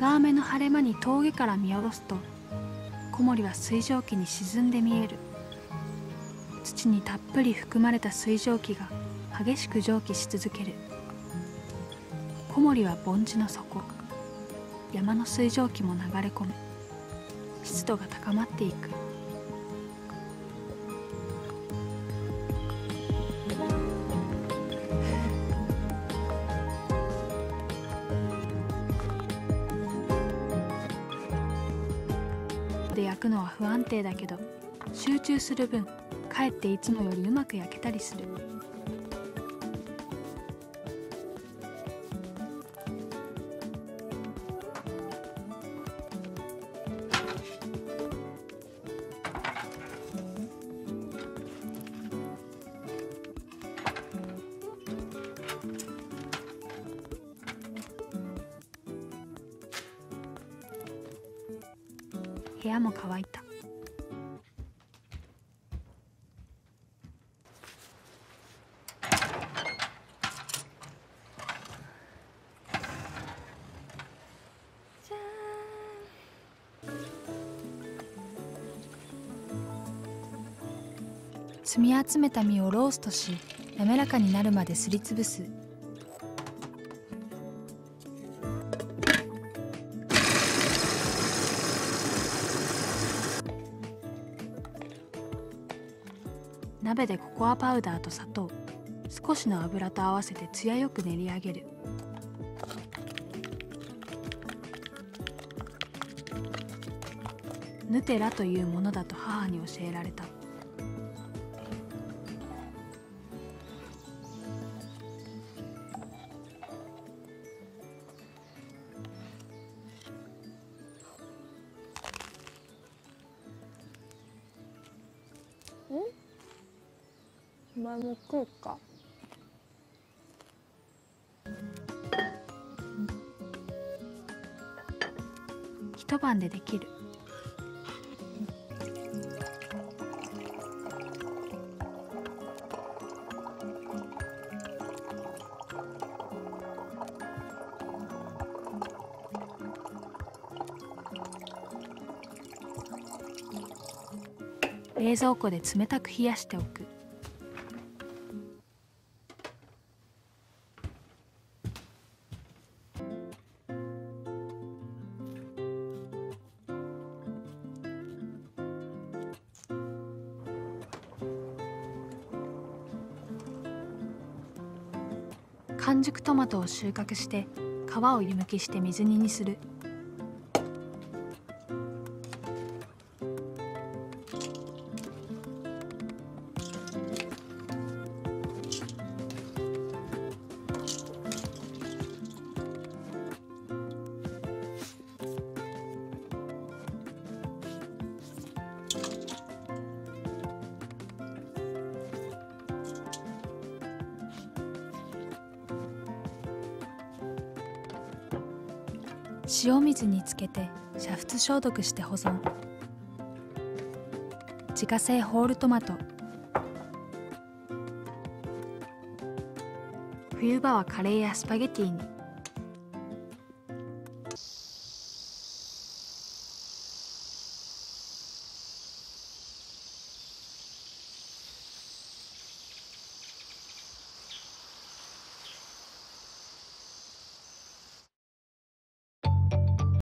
長雨の晴れ間に峠から見下ろすと小森は水蒸気に沈んで見える。土にたっぷり含まれた水蒸気が激しく蒸気し続ける。小森は盆地の底山の水蒸気も流れ込む湿度が高まっていく。で焼くのは不安定だけど集中する分かえっていつもよりうまく焼けたりする。部屋も乾いた。積み集めた実をローストし滑らかになるまですりつぶす鍋でココアパウダーと砂糖。少しの油と合わせて艶よく練り上げる。ヌテラというものだと母に教えられた。お前も食うか。一晩でできる。冷蔵庫で冷たく冷やしておく。完熟トマトを収穫して皮を湯むきして水煮にする。塩水につけて煮沸消毒して保存。自家製ホールトマト。冬場はカレーやスパゲティに。